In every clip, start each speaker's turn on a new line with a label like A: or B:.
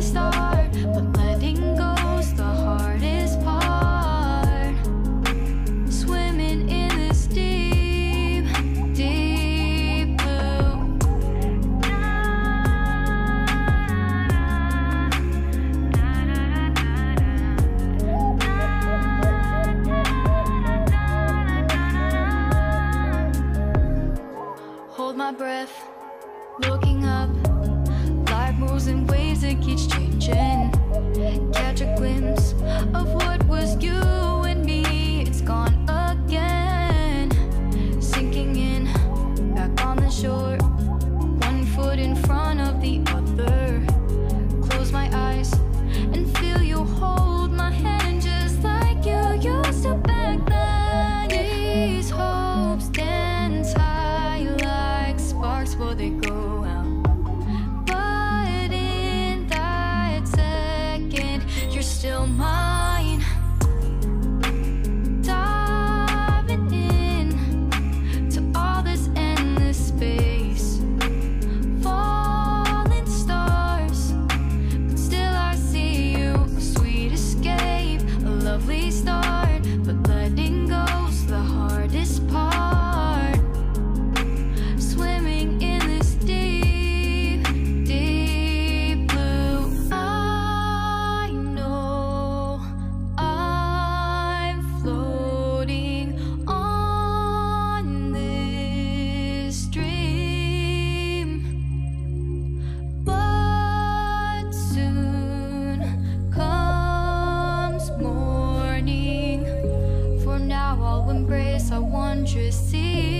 A: but letting go's the hardest part. Swimming in this deep, deep blue. Hold my breath, looking. country see.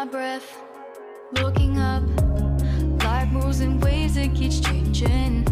A: my breath, looking up. Life moves in ways that keeps changing.